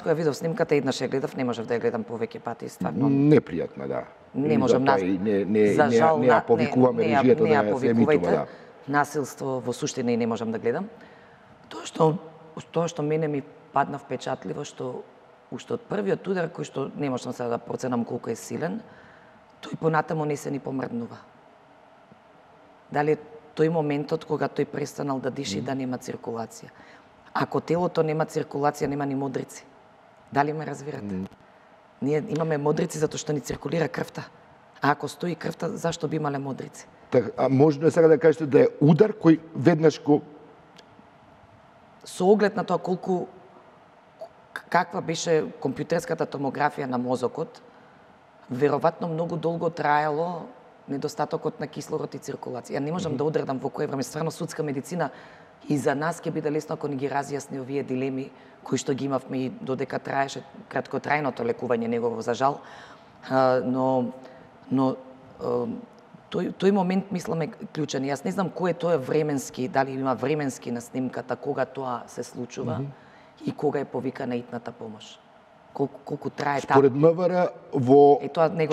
Кога ја видов снимката, еднаш ја гледав, не можев да ја гледам повеќе пати, стварно. Непријатна, да. Не можам нас. не не за не, жал, не ја на- повикуваме не, режијата не ја да ја се емитува, да. Насилство во суштина и не можам да гледам. Тоа што тоа што мене ми падна впечатливо што уште од првиот удар кој што не можам сега да проценам колку е силен, тој понатаму не се ни помрднува. Дали тој моментот кога тој престанал да диши и да нема циркулација. Ако телото нема циркулација, нема ни модрици. Дали ме разбирате? Ние имаме модрици затоа што ни циркулира крвта. А ако стои крвта, зашто би имале модрици? Така, а можно сега да кажете да е удар кој веднаш го Со оглед на тоа колку каква беше компјутерската томографија на мозокот, веројатно многу долго траело недостатокот на кислород и циркулација. Ја не можам да одредам во кој време, стварно судска медицина и за нас ќе биде лесно ако ни ги разјасни овие дилеми кои што ги имавме и додека траеше краткотрајното лекување негово за жал. А, но но тој тој момент мислам е клучен. Јас не знам кој е тоа временски, дали има временски на снимката кога тоа се случува mm -hmm. и кога е повикана итната помош. Колку колку трае таа според МВР во Е тоа него